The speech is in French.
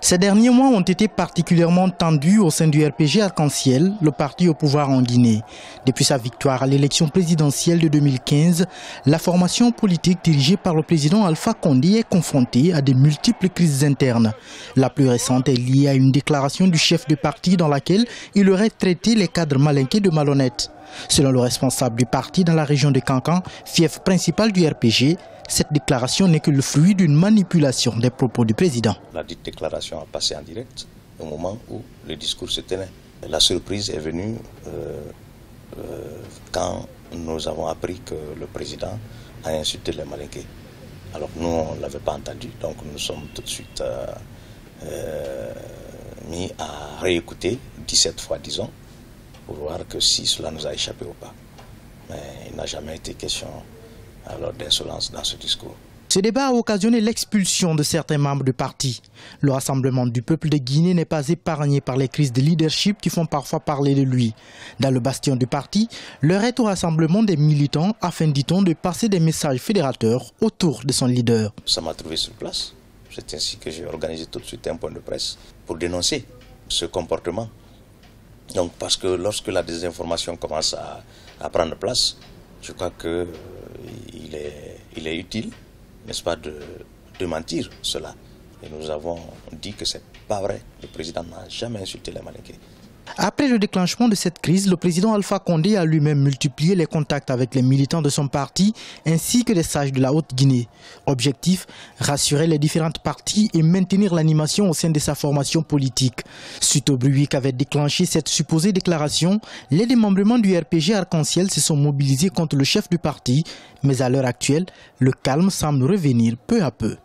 Ces derniers mois ont été particulièrement tendus au sein du RPG Arc-en-Ciel, le parti au pouvoir en Guinée. Depuis sa victoire à l'élection présidentielle de 2015, la formation politique dirigée par le président Alpha Condé est confrontée à de multiples crises internes. La plus récente est liée à une déclaration du chef de parti dans laquelle il aurait traité les cadres malinqués de malhonnêtes. Selon le responsable du parti dans la région de Cancan, fief principal du RPG, cette déclaration n'est que le fruit d'une manipulation des propos du président. La dite déclaration a passé en direct au moment où le discours se tenait. La surprise est venue euh, euh, quand nous avons appris que le président a insulté les Malinqués. Alors nous, on ne l'avait pas entendu, donc nous sommes tout de suite euh, mis à réécouter 17 fois, disons, pour voir que si cela nous a échappé ou pas. Mais il n'a jamais été question alors d'insolence dans ce discours. Ce débat a occasionné l'expulsion de certains membres du parti. Le rassemblement du peuple de Guinée n'est pas épargné par les crises de leadership qui font parfois parler de lui. Dans le bastion du parti, l'heure est au rassemblement des militants afin, dit-on, de passer des messages fédérateurs autour de son leader. Ça m'a trouvé sur place. C'est ainsi que j'ai organisé tout de suite un point de presse pour dénoncer ce comportement. Donc parce que lorsque la désinformation commence à, à prendre place, je crois que il est, il est utile, n'est-ce pas, de, de mentir cela. Et nous avons dit que c'est pas vrai. Le président n'a jamais insulté les Malinqués. Après le déclenchement de cette crise, le président Alpha Condé a lui-même multiplié les contacts avec les militants de son parti ainsi que les sages de la Haute-Guinée. Objectif, rassurer les différentes parties et maintenir l'animation au sein de sa formation politique. Suite au bruit qu'avait déclenché cette supposée déclaration, les démembrements du RPG Arc-en-Ciel se sont mobilisés contre le chef du parti, mais à l'heure actuelle, le calme semble revenir peu à peu.